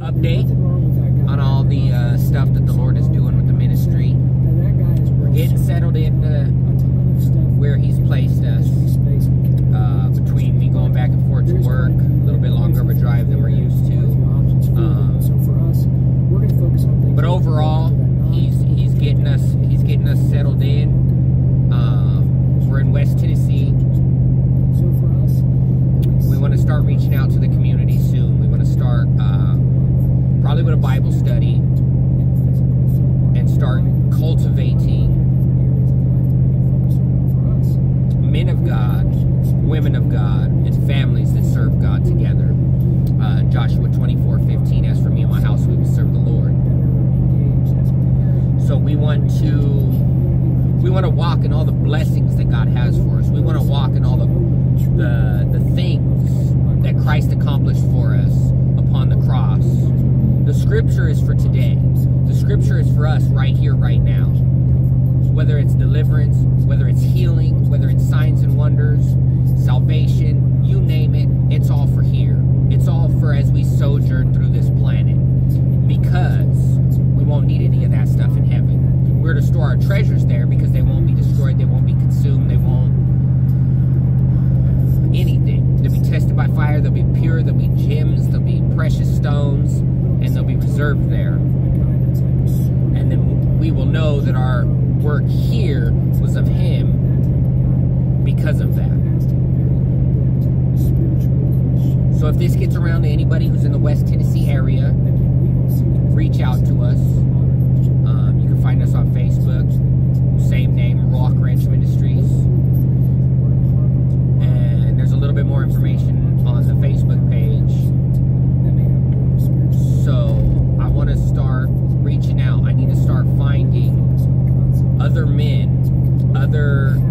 update on all the uh, stuff that the Lord is doing with the ministry. We're getting settled into where He's placed us. scripture is for today. The scripture is for us right here, right now. Whether it's deliverance, whether it's healing, whether it's signs and wonders. there. And then we will know that our work here was of Him because of that. So if this gets around to anybody who's other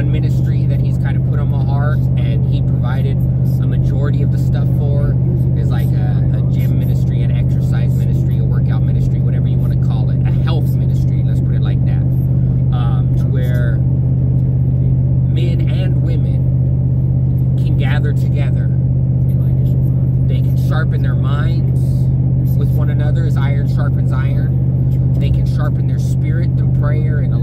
one ministry that he's kind of put on my heart and he provided a majority of the stuff for is like a, a gym ministry, an exercise ministry, a workout ministry, whatever you want to call it, a health ministry, let's put it like that, um, to where men and women can gather together. They can sharpen their minds with one another as iron sharpens iron. They can sharpen their spirit through prayer and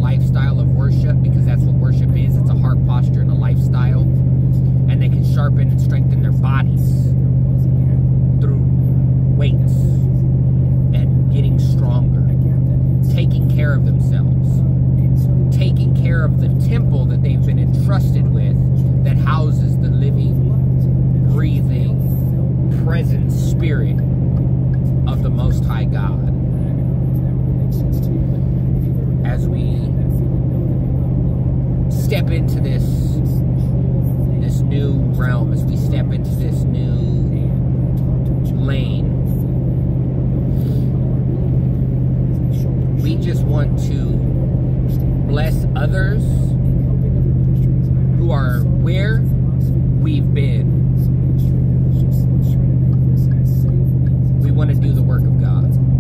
entrusted with that houses the living, breathing, present spirit of the Most High God. As we step into this this new realm, as we step into this new lane, we just want to bless others are where we've been. We want to do the work of God.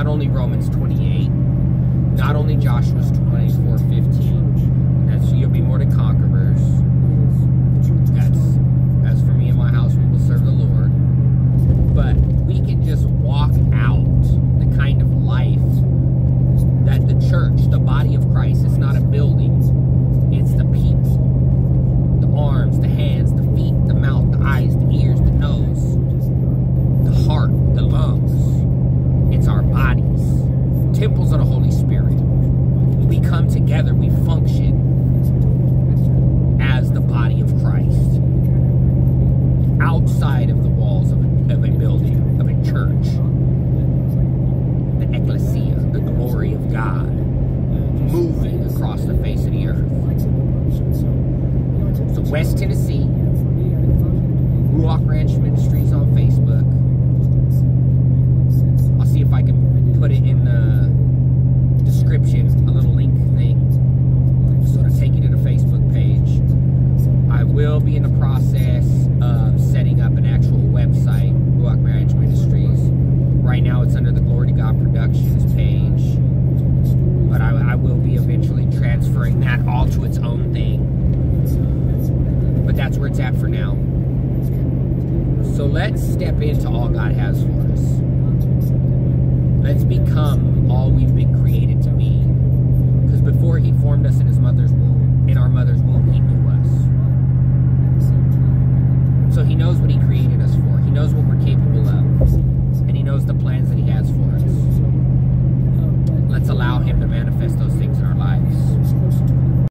Not only Romans 28, not only Joshua's 24, 15. That's you'll be more to conquerors. That's as for me and my house, we will serve the Lord. But we can just walk out the kind of life that the church, the body of Christ, is not a building, it's the people. The arms, the hands, the feet, the mouth, the eyes, the ears, the nose, the heart, the lungs. It's our bodies, temples of the Holy Spirit. When we come together, we function as the body of Christ outside of the walls of a, of a building, of a church. The ecclesia, the glory of God, moving across the face of the earth. So, West Tennessee, Ruach Ranch Ministries on Facebook. I'll see if I can put it in the description, a little link thing, so to take you to the Facebook page. I will be in the process of setting up an actual website, Ruach Marriage Ministries. Right now, it's under the Glory to God Productions page, but I, I will be eventually transferring that all to its own thing. But that's where it's at for now. So let's step into all God has for us. Let's become all we've been created to be. Because before he formed us in his mother's womb, in our mother's womb,